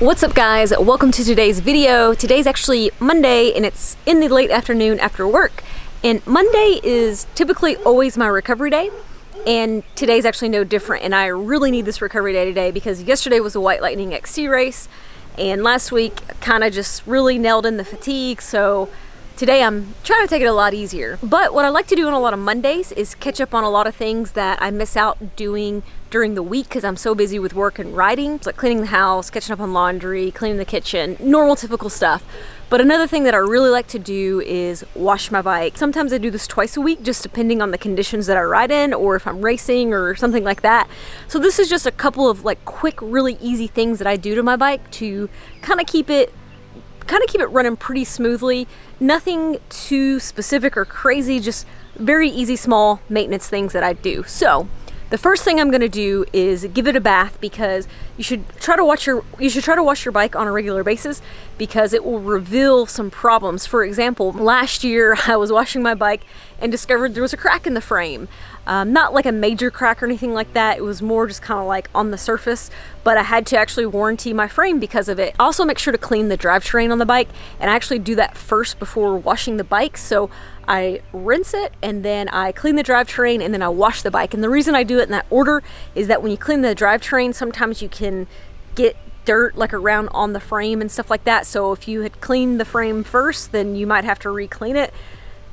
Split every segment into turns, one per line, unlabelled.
What's up guys? Welcome to today's video. Today's actually Monday and it's in the late afternoon after work. And Monday is typically always my recovery day. And today's actually no different. And I really need this recovery day today because yesterday was a White Lightning XC race. And last week kind of just really nailed in the fatigue. So Today I'm trying to take it a lot easier. But what I like to do on a lot of Mondays is catch up on a lot of things that I miss out doing during the week because I'm so busy with work and writing. It's like cleaning the house, catching up on laundry, cleaning the kitchen, normal typical stuff. But another thing that I really like to do is wash my bike. Sometimes I do this twice a week, just depending on the conditions that I ride in or if I'm racing or something like that. So this is just a couple of like quick, really easy things that I do to my bike to kind of keep it kind of keep it running pretty smoothly. Nothing too specific or crazy, just very easy small maintenance things that I do. So the first thing I'm gonna do is give it a bath because you should try to watch your you should try to wash your bike on a regular basis because it will reveal some problems. For example, last year I was washing my bike and discovered there was a crack in the frame. Um, not like a major crack or anything like that. It was more just kind of like on the surface, but I had to actually warranty my frame because of it. Also make sure to clean the drivetrain on the bike and I actually do that first before washing the bike. So I rinse it and then I clean the drivetrain and then I wash the bike. And the reason I do it in that order is that when you clean the drivetrain, sometimes you can get dirt like around on the frame and stuff like that. So if you had cleaned the frame first, then you might have to re-clean it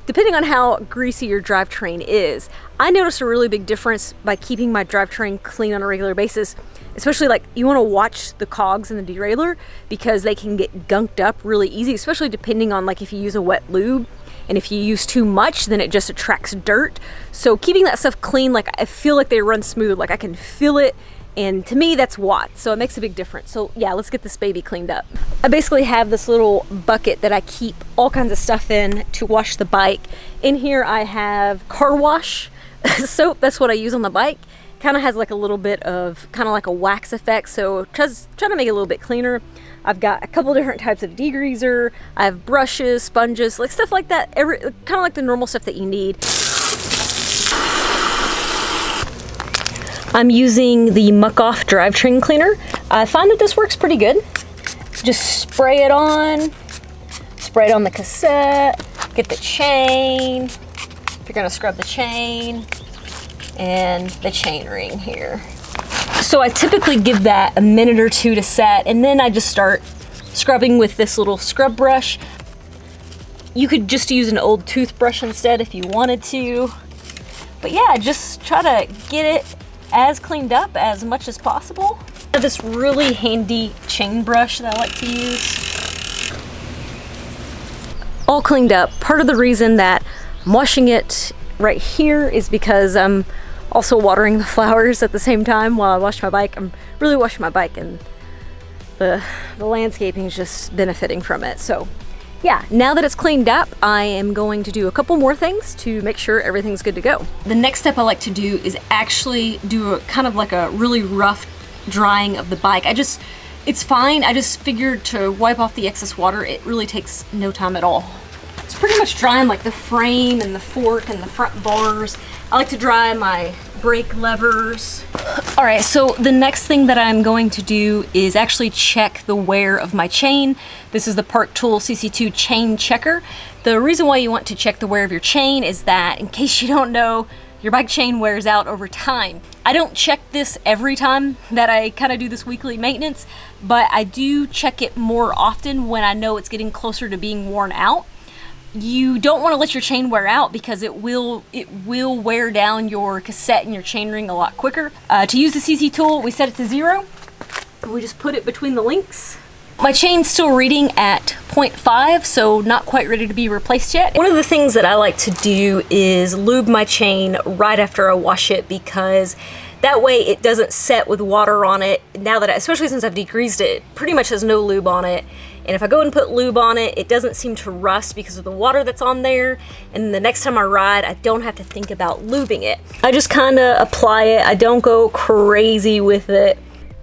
depending on how greasy your drivetrain is. I noticed a really big difference by keeping my drivetrain clean on a regular basis, especially like you want to watch the cogs in the derailleur because they can get gunked up really easy, especially depending on like if you use a wet lube and if you use too much then it just attracts dirt. So keeping that stuff clean, like I feel like they run smooth, like I can feel it. And to me that's watts. So it makes a big difference. So yeah let's get this baby cleaned up. I basically have this little bucket that i keep all kinds of stuff in to wash the bike. In here i have car wash soap. That's what i use on the bike. Kind of has like a little bit of kind of like a wax effect. So tries trying to make it a little bit cleaner I've got a couple different types of degreaser. I have brushes, sponges, like stuff like that. Every kind of like the normal stuff that you need. I'm using the Muc-Off drivetrain cleaner. I find that this works pretty good. Just spray it on, spray it on the cassette, get the chain, if you're gonna scrub the chain, and the chain ring here. So I typically give that a minute or two to set, and then I just start scrubbing with this little scrub brush. You could just use an old toothbrush instead if you wanted to. But yeah, just try to get it as cleaned up as much as possible. This really handy chain brush that I like to use. All cleaned up. Part of the reason that I'm washing it right here is because I'm also watering the flowers at the same time while I wash my bike. I'm really washing my bike and the, the landscaping is just benefiting from it. So yeah, now that it's cleaned up, I am going to do a couple more things to make sure everything's good to go. The next step I like to do is actually do a kind of like a really rough drying of the bike. I just, it's fine. I just figured to wipe off the excess water, it really takes no time at all. Much drying like the frame and the fork and the front bars. I like to dry my brake levers. All right, so the next thing that I'm going to do is actually check the wear of my chain. This is the Park Tool CC2 chain checker. The reason why you want to check the wear of your chain is that in case you don't know, your bike chain wears out over time. I don't check this every time that I kind of do this weekly maintenance, but I do check it more often when I know it's getting closer to being worn out you don't want to let your chain wear out because it will it will wear down your cassette and your chain ring a lot quicker. Uh, to use the CC tool, we set it to zero. We just put it between the links. My chain's still reading at 0.5, so not quite ready to be replaced yet. One of the things that I like to do is lube my chain right after I wash it because that way it doesn't set with water on it. Now that, I, especially since I've degreased it, pretty much has no lube on it and if I go and put lube on it, it doesn't seem to rust because of the water that's on there. And the next time I ride, I don't have to think about lubing it. I just kind of apply it. I don't go crazy with it.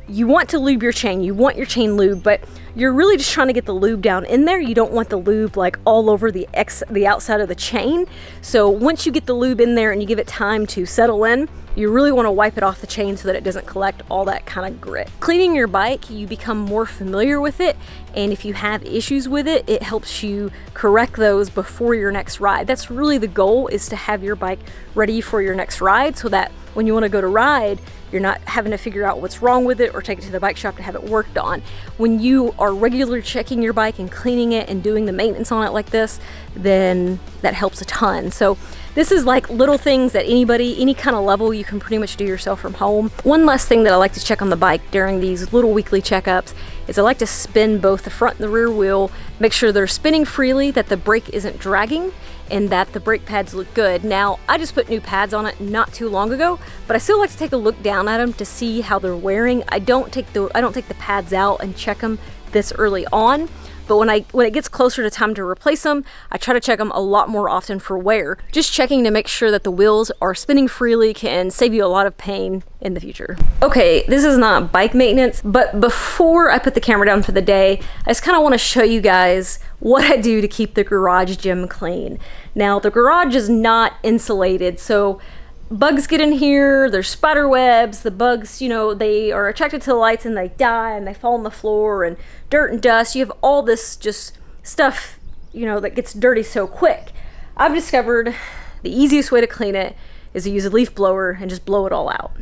You want to lube your chain. You want your chain lube, but you're really just trying to get the lube down in there. You don't want the lube like all over the ex the outside of the chain. So once you get the lube in there and you give it time to settle in, you really want to wipe it off the chain so that it doesn't collect all that kind of grit. Cleaning your bike, you become more familiar with it, and if you have issues with it, it helps you correct those before your next ride. That's really the goal is to have your bike ready for your next ride so that when you want to go to ride, you're not having to figure out what's wrong with it or take it to the bike shop to have it worked on. When you are regularly checking your bike and cleaning it and doing the maintenance on it like this, then that helps a ton. So this is like little things that anybody, any kind of level you can pretty much do yourself from home. One last thing that I like to check on the bike during these little weekly checkups is I like to spin both the front and the rear wheel, make sure they're spinning freely, that the brake isn't dragging, and that the brake pads look good. Now, I just put new pads on it not too long ago, but I still like to take a look down at them to see how they're wearing. I don't take the I don't take the pads out and check them this early on but when I when it gets closer to time to replace them, I try to check them a lot more often for wear. Just checking to make sure that the wheels are spinning freely can save you a lot of pain in the future. Okay, this is not bike maintenance, but before I put the camera down for the day, I just kind of want to show you guys what I do to keep the garage gym clean. Now, the garage is not insulated, so bugs get in here, there's spider webs, the bugs, you know, they are attracted to the lights and they die and they fall on the floor and dirt and dust. You have all this just stuff, you know, that gets dirty so quick. I've discovered the easiest way to clean it is to use a leaf blower and just blow it all out.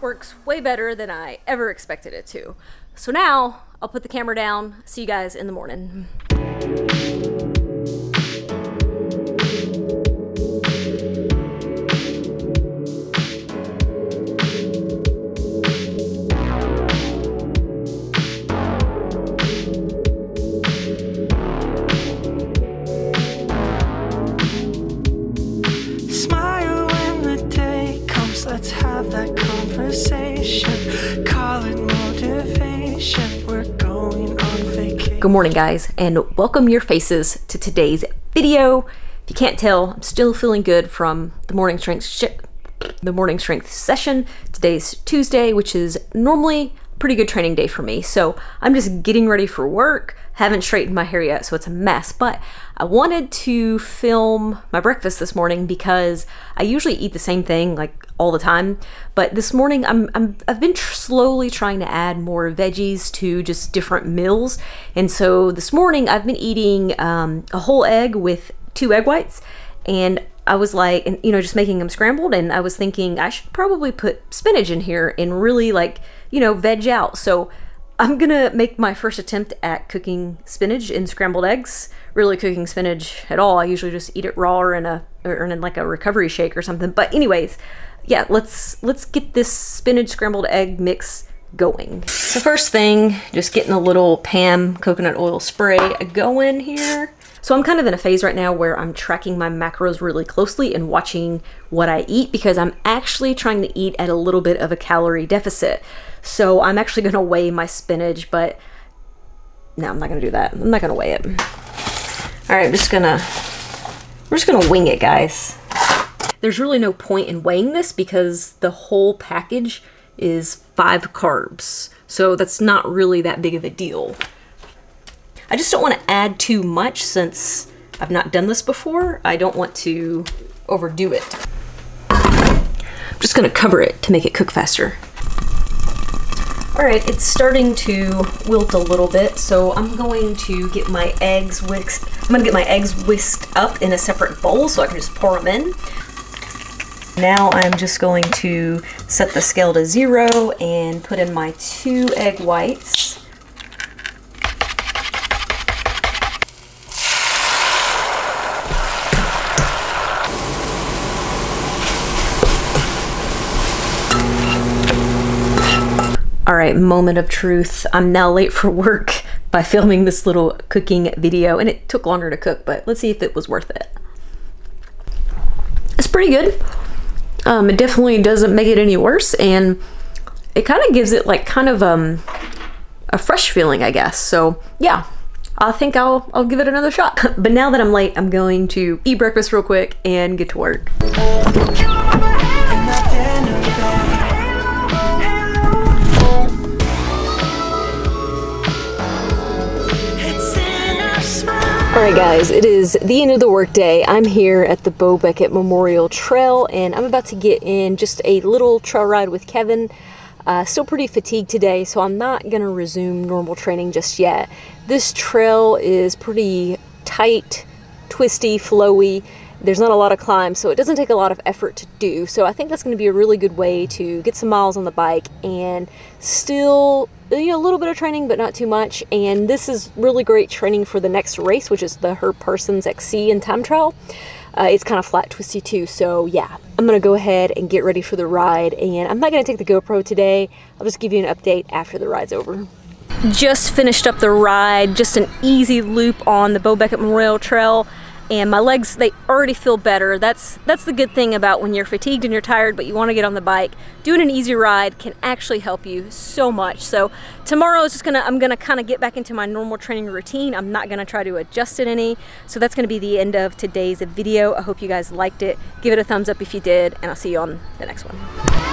Works way better than I ever expected it to. So now I'll put the camera down. See you guys in the morning. Good morning, guys, and welcome your faces to today's video. If you can't tell, I'm still feeling good from the morning strength the morning strength session. Today's Tuesday, which is normally a pretty good training day for me. So I'm just getting ready for work. Haven't straightened my hair yet, so it's a mess. But I wanted to film my breakfast this morning because I usually eat the same thing like all the time. But this morning, I'm, I'm I've been tr- slowly trying to add more veggies to just different meals. And so this morning, I've been eating um, a whole egg with two egg whites, and I was like, and you know, just making them scrambled. And I was thinking I should probably put spinach in here and really like you know veg out. So I'm gonna make my first attempt at cooking spinach in scrambled eggs. Really cooking spinach at all. I usually just eat it raw or in a or in like a recovery shake or something. But anyways, yeah, let's let's get this spinach scrambled egg mix going. So first thing, just getting a little Pam coconut oil spray going here. So I'm kind of in a phase right now where I'm tracking my macros really closely and watching what I eat because I'm actually trying to eat at a little bit of a calorie deficit. So I'm actually going to weigh my spinach, but no, I'm not going to do that. I'm not going to weigh it. All right, I'm just going to we're just going to wing it, guys. There's really no point in weighing this because the whole package is 5 carbs. So that's not really that big of a deal. I just don't want to add too much since I've not done this before. I don't want to overdo it. I'm just going to cover it to make it cook faster. All right, it's starting to wilt a little bit, so I'm going to get my eggs whisked. I'm gonna get my eggs whisked up in a separate bowl so I can just pour them in. Now I'm just going to set the scale to zero and put in my two egg whites. Right, moment of truth. I'm now late for work by filming this little cooking video, and it took longer to cook, but let's see if it was worth it. It's pretty good. Um, it definitely doesn't make it any worse, and it kind of gives it like kind of um, a fresh feeling, I guess. So yeah, I think I'll I'll give it another shot. but now that I'm late, I'm going to eat breakfast real quick and get to work. Alright guys, it is the end of the workday. I'm here at the Bo Beckett Memorial Trail and I'm about to get in just a little trail ride with Kevin. Uh, still pretty fatigued today, so I'm not going to resume normal training just yet. This trail is pretty tight, twisty, flowy. There's not a lot of climb, so it doesn't take a lot of effort to do. So I think that's going to be a really good way to get some miles on the bike and still, you know, a little bit of training, but not too much. And this is really great training for the next race, which is the Herb Parsons XC and time trial. Uh, it's kind of flat twisty too, so yeah. I'm gonna go ahead and get ready for the ride, and I'm not gonna take the GoPro today. I'll just give you an update after the ride's over. Just finished up the ride, just an easy loop on the Bo Beckett Memorial Trail and my legs they already feel better. That's that's the good thing about when you're fatigued and you're tired but you want to get on the bike. Doing an easy ride can actually help you so much. So tomorrow is just gonna I'm gonna kind of get back into my normal training routine. I'm not gonna try to adjust it any. So that's gonna be the end of today's video. I hope you guys liked it. Give it a thumbs up if you did and I'll see you on the next one